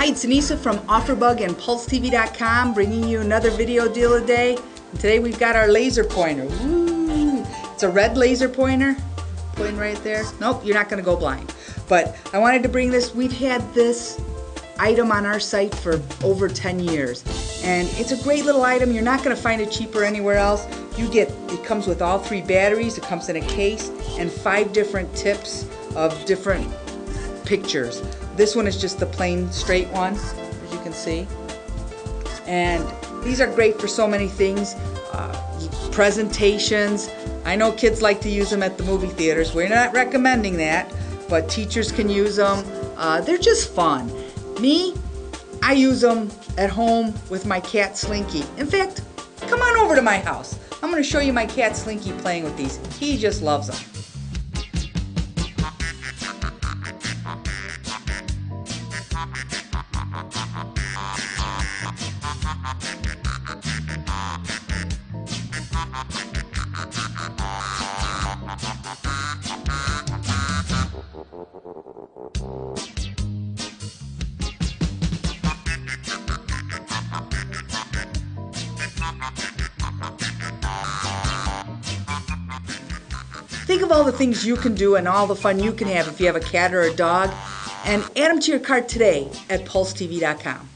Hi, it's Anissa from OfferBug and PulseTV.com bringing you another video deal a day. And today we've got our laser pointer. It's a red laser pointer. Pointing right there. Nope, you're not going to go blind. But I wanted to bring this. We've had this item on our site for over 10 years. And it's a great little item. You're not going to find it cheaper anywhere else. You get, it comes with all three batteries, it comes in a case, and five different tips of different pictures. This one is just the plain straight one, as you can see. And these are great for so many things. Uh, presentations. I know kids like to use them at the movie theaters. We're not recommending that, but teachers can use them. Uh, they're just fun. Me, I use them at home with my cat Slinky. In fact, come on over to my house. I'm going to show you my cat Slinky playing with these. He just loves them. Think of all the things you can do and all the fun you can have if you have a cat or a dog, and add them to your cart today at pulsetv.com.